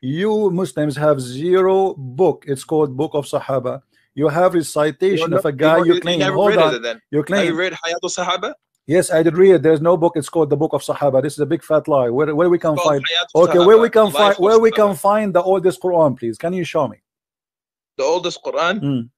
You Muslims have zero book. It's called Book of Sahaba. You have recitation You of a guy you you claim. never Hold on. it. You Have claim. you read Hayat al-Sahaba? Yes, I did read it. There's no book. It's called the Book of Sahaba. This is a big fat lie. Where where we can find? Okay, where we can find? Where we can find the oldest Quran, please? Can you show me? The oldest Quran. Mm.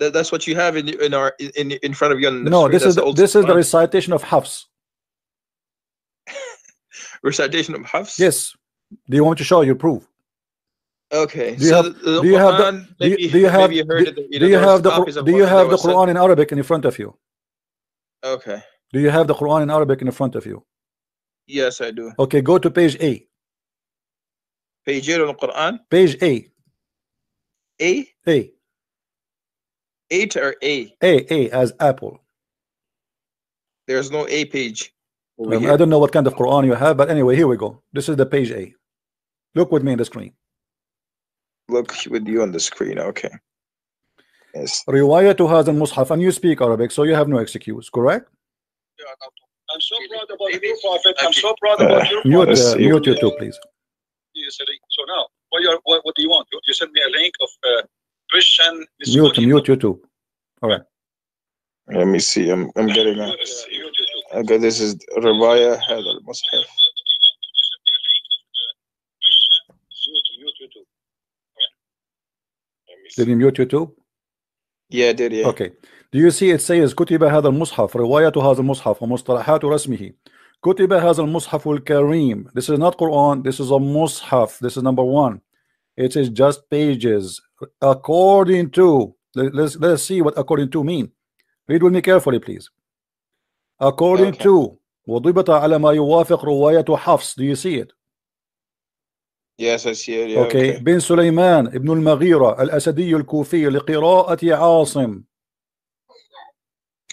That, that's what you have in in our in in front of you. No, this is the this is the recitation of Hafs. recitation of Hafs. Yes. Do you want to show your proof? Okay. Do you so have- the, do you have the- Quran, do you- maybe, do you have you heard do, you do know, you have the do you have the Quran in Arabic in front of you? Okay. Do you have the Quran in Arabic in front of you? Yes, I do. Okay, go to page A. Page eight on the Quran. Page A. A A. eight or A. A. A as apple. There's no A page. Um. I don't know what kind of Quran you have, but anyway, here we go. This is the page A. Look with me in the screen. Look with you on the screen. Okay. Yes. رواية هذا المصحف and you speak Arabic, so you have no excuse, correct? I'm so proud about you, Prophet. I'm so proud about you. Mute, let's uh, see. mute you too, please. So now, what, you're, what, what do you want? You, you send me a link of uh, Christian. Mute, mute you too. Let me see. I'm I'm getting a. Okay, this is Rivaya Had al Did he mute you too? Yeah, I did yeah. Okay. Do you see it says كتب هذا المصحف رواية هذا المصحف ومصطلحات رسمه كتب هذا المصحف الكريم This is not Quran this is a mushaf this is number one it is just pages according to let- let's let's see what according to mean read with me carefully please according Okay. to وضبط على ما يوافق رواية حفص do you see it Yes, I see it. Yeah, okay. okay. بن سليمان ابن المغيرة الأسدي الكوفي لقراءة عاصم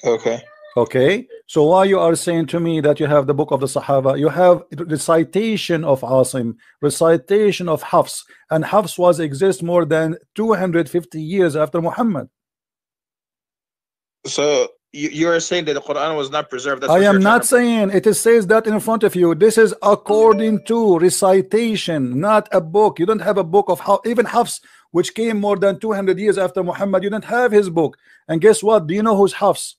Okay. Okay, so why you are saying to me that you have the book of the Sahaba? You have recitation of Asim, recitation of Hafs, and Hafs was exist more than 250 years after Muhammad. So you, you are saying that the Quran was not preserved. That's I am not saying it is says that in front of you. This is according to recitation, not a book. You don't have a book of how even Hafs, which came more than 200 years after Muhammad. You don't have his book. And guess what? Do you know who's Hafs?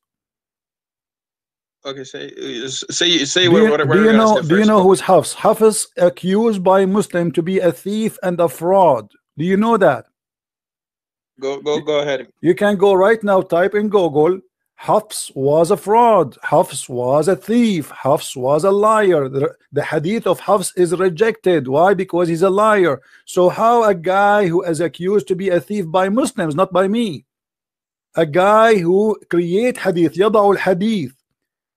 Okay, say say say do you, what, what do you know do you know who's Hafs? Hafs accused by Muslim to be a thief and a fraud. Do you know that? Go go go ahead. You can go right now, type in Google. Hafs was a fraud. Hafs was a thief. Hafs was a liar. The, the, hadith of Hafs is rejected. Why? Because he's a liar. So how a guy who is accused to be a thief by Muslims, not by me, a guy who create hadith, yada'ul hadith,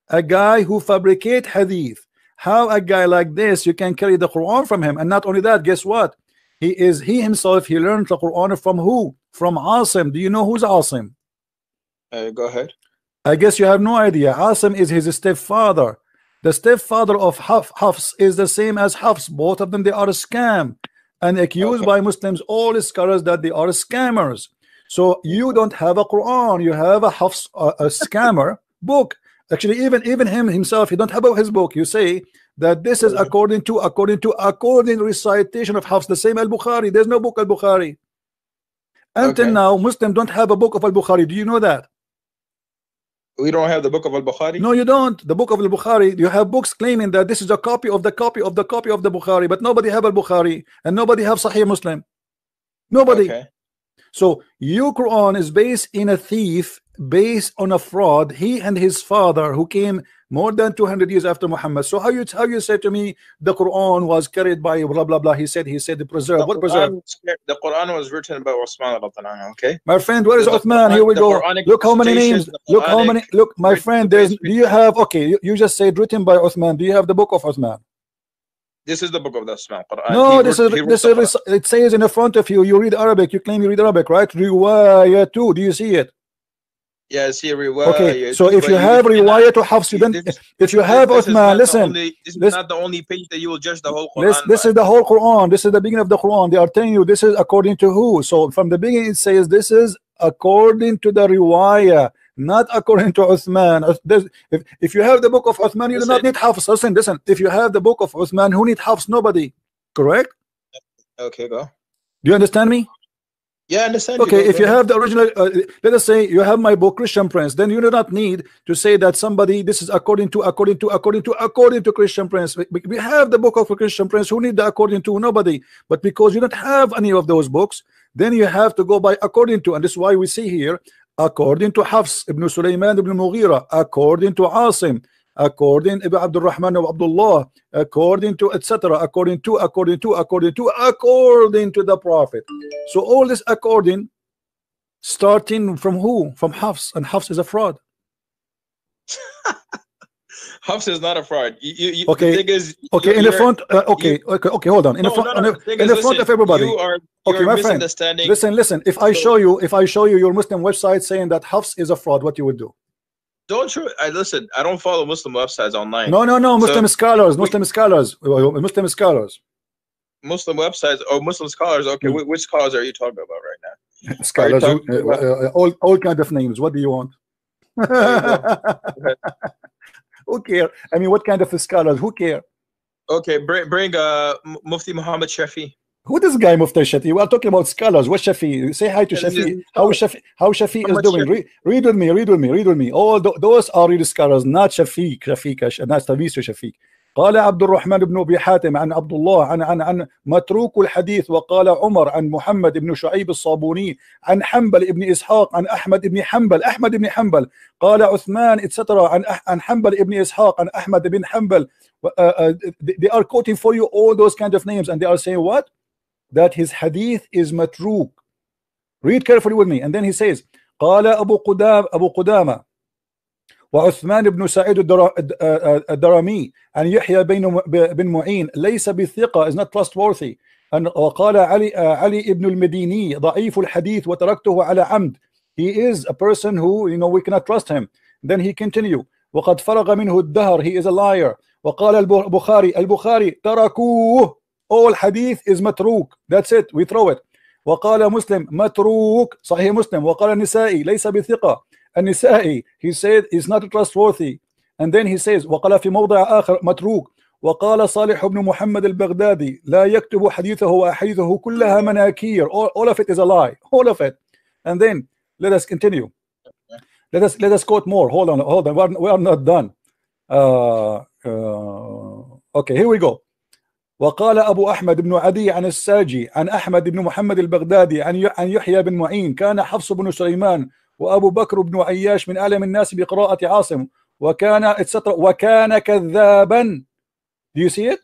a guy who fabricate hadith, how a guy like this, you can carry the Quran from him. And not only that, guess what? He is, he himself, he learned the Quran from who? From Asim. Do you know who's Asim? Uh, go ahead. I guess you have no idea. Asim is his stepfather. The stepfather of Haf Hafs is the same as Hafs. Both of them they are a scam and accused Okay. by Muslims, all scholars that they are scammers. So you don't have a Quran. You have a Hafs a, a scammer book. Actually, even even him himself, he don't have his book. You say that this is according to according to according recitation of Hafs, the same Al Bukhari. There's no book Al Bukhari. Until Okay. now, Muslims don't have a book of Al Bukhari. Do you know that? We don't have the book of Al Bukhari. No, you don't. The book of al-Bukhari, you have books claiming that this is a copy of the copy of the copy of the Bukhari, but nobody have al-Bukhari and nobody have Sahih Muslim. Nobody. Okay. So your Quran is based in a thief, based on a fraud. He and his father, who came more than 200 years after Muhammad. So how you how you say to me the Quran was carried by blah blah blah? He said he said the preserve. What preserve? Quran, the Quran was written by Osman Okay. My friend, where is The Uthman? Here we go. Quranic Look how many names. Look how many. Look, my friend. There's. Do you have? Okay, you, you just said written by Uthman. Do you have the book of Uthman? This is the book of the Osman Quran. No, He this wrote- is this is it says in the front of you. You read Arabic. You claim you read Arabic, right? Riwayah too. Do you see it? Yeah, see riwayah. Okay. So if you have riwayah to Hafs, this- If you have this Uthman, listen. only- This is not the only page that you will judge the whole Quran. This this is the whole Quran. This is the beginning of the Quran. They are telling you this is according to who. So from the beginning it says this is according to the riwayah, not according to Uthman. If, if you have the book of Uthman, you do not need Hafs. Listen, listen. If you have the book of Uthman, who need Hafs? Nobody. Correct? Okay, go. Do you understand me? Yeah, I understand. Okay, Go- if you have the original, uh, let us say you have my book Christian Prince, then you do not need to say that somebody this is according to according to according to according to Christian Prince. We, we have the book of Christian Prince. Who need the according to? Nobody. But because you don't have any of those books, then you have to go by according to, and this is why we see here according to Hafs ibn Sulaiman ibn Mughira, according to Asim, according to Abdul Rahman of Abdullah, according to etc. According to according to according to according to the Prophet. So all this according starting from who? From Hafs, and Hafs is a fraud. Hafs is not a fraud. You, you, you, Okay, The thing is, Okay, in the front. Uh, okay, okay, okay. Hold on. In the front, no, in no, the, in is, the front listen, of everybody. You are, Okay, my friend. Listen, listen. If I show you, if I show you your Muslim website saying that Hafs is a fraud, what you would do? Don't you? I listen. I don't follow Muslim websites online. No, no, no. Muslim So- scholars, we- Muslim scholars, uh, Muslim scholars, Muslim websites or Muslim scholars. Okay, whi- which scholars are you talking about right now? scholars, uh, uh, all all kind of names. What do you want? Who care? I mean, what kind of scholars? Who care? Okay, bring bring uh Mufti Muhammad Shafi. Who this guy Mufti Shafi? We are talking about scholars. What Shafi? Say hi to Yeah, this Shafi. is- How Shafi? How Shafi is Muhammad doing? Shafi. Read, read with me. Read with me. Read with me. All tho- those are real scholars, not Shafiq. Shafiq, not تلميذ شفيق. قال عبد الرحمن بن ابي حاتم عن عبد الله عن عن عن متروك الحديث وقال عمر عن محمد بن شعيب الصابوني عن حنبل بن اسحاق عن احمد بن حنبل احمد بن حنبل قال عثمان etc عن أح- عن حنبل بن اسحاق عن احمد بن حنبل uh, uh, they they are quoting for you all those kind of names and they are saying what that his hadith is matruk read carefully with me. And then he says قال أبو قدام أبو قدامة وعثمان بن سعيد الدرمي عن يحيى بن بن معين ليس بثقة is not trustworthy. وقال علي علي ابن المديني ضعيف الحديث وتركته على عمد he is a person who you know we cannot trust him. Then he continue وقد فرغ منه الدهر he is a liar. وقال الب- البخاري البخاري تركوه all hadith is متروك that's it we throw it وقال مسلم متروك صحيح مسلم وقال النسائي ليس بثقة النسائي he said is not trustworthy and then he says وقال في موضع آخر متروك وقال صالح بن محمد البغدادي لا يكتب حديثه وأحاديثه كلها مناكير all, all of it is a lie all of it and then let us continue let us let us quote more hold on hold on we are, we are not done uh, uh, okay here we go وقال أبو أحمد بن عدي عن الساجي عن أحمد بن محمد البغدادي عن عن يحيى بن معين كان حفص بن سليمان وأبو بكر بن عياش من أعلم الناس بقراءة عاصم وكان etc وكان كذابا do you see it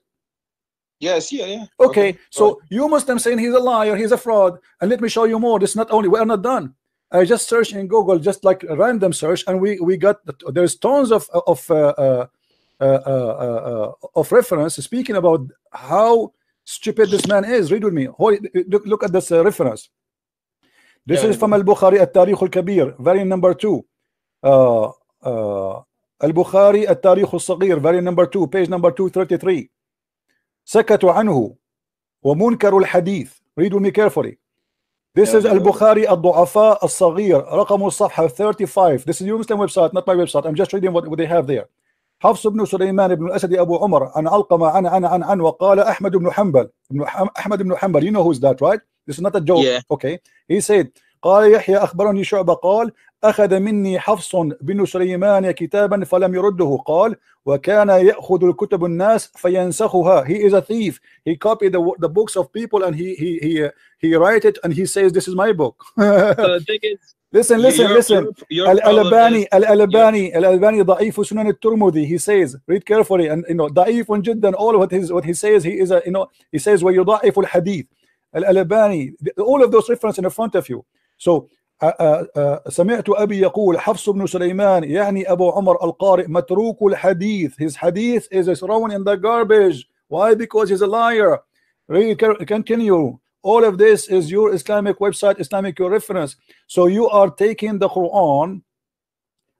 Yes, yeah, yeah. okay so go you Muslim saying he's a liar he's a fraud and let me show you more this not only we are not done I just searched in Google just like a random search and we we got there's tons of of uh, uh, uh, uh, uh, Uh, uh, uh, of reference speaking about how stupid this man is. Read with me. Look, look at this reference. This yeah. is from al-Bukhari at-Tarikh al-Kabir variant number 2 Al Bukhari at التاريخ الصغير variant number 2 page number 233 سكتوا عنه ومنكر الحديث read with me carefully. This is Al-Bukhari Al-Du'afa Al-Saghir رقم الصفحة 35 This is your Muslim website not my website. I'm just reading what they have there. حفص بن سليمان بن الأسد أبو عمر عن علقمة عن عن عن عن وقال أحمد بن حنبل. أحمد بن حنبل you know who's that right? Is not a joke. Yeah. okay. He said قال يحيى أخبرني شعبة قال أخذ مني حفص بن سليمان كتابا فلم يرده قال وكان يأخذ الكتب الناس فينسخها he is a thief he copied the, the books of people and he he he uh, he write it and he says this is my book So listen listen your- listen الألباني الألباني الألباني ضعيف سنن الترمذي he says read carefully and you know ضعيف جدا all what his what he says he is a you know he says ويضعف الحديث الألباني all of those reference in front of you so uh, uh, uh, سمعت أبي يقول حفص بن سليمان يعني أبو عمر القارئ متروك الحديث his hadith is thrown in the garbage why because he's a liar read car- continue all of this is your Islamic website Islamic reference so you are taking the Quran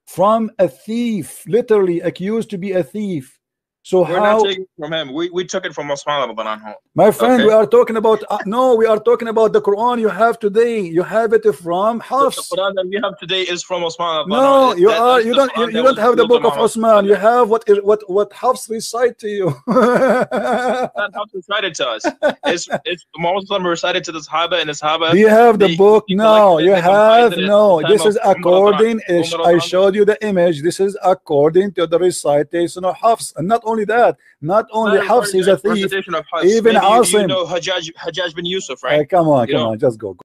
from a thief, literally accused to be a thief. So We're how, not taking it from him. We, we took it from Osman anhu. my friend, Okay. we are talking about uh, no, we are talking about the Quran you have today. You have it from Hafs. The Hafs. Quran that we have today is from Osman No, you That- are you don't you, you don't have the book of. Osman. You have what is what what Hafs recite to you. That's how to recite it to us. It's it's Muslim recited to the Sahaba and the Sahaba. You have the They- book? No, you have no. This is according. I showed you the image. This is according to the recitation of Hafs, and not only that, not only Hafs is a thief. Even Maybe you, you Asim. know Hajjaj, Hajjaj bin Yusuf, Uh, come on, You come know- on, just go.